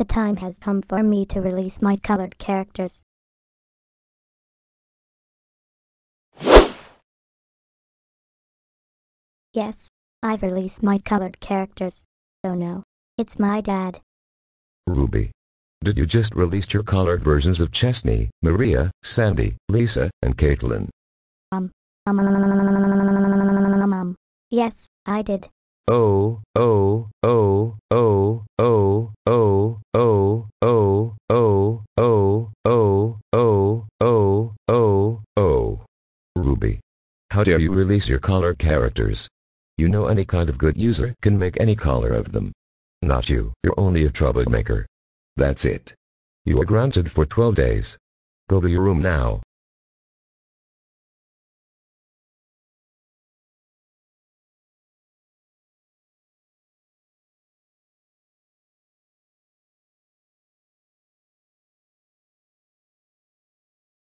The time has come for me to release my colored characters. Yes, I've released my colored characters. Oh no, it's my dad. Ruby. Did you just release your colored versions of Chesney, Maria, Sandy, Lisa, and Caitlin? Um, um, um, um, um, um, um, um. Yes, I did. Oh, oh, oh. How dare you release your color characters? You know any kind of good user can make any color of them. Not you, you're only a troublemaker. That's it. You are granted for 12 days. Go to your room now.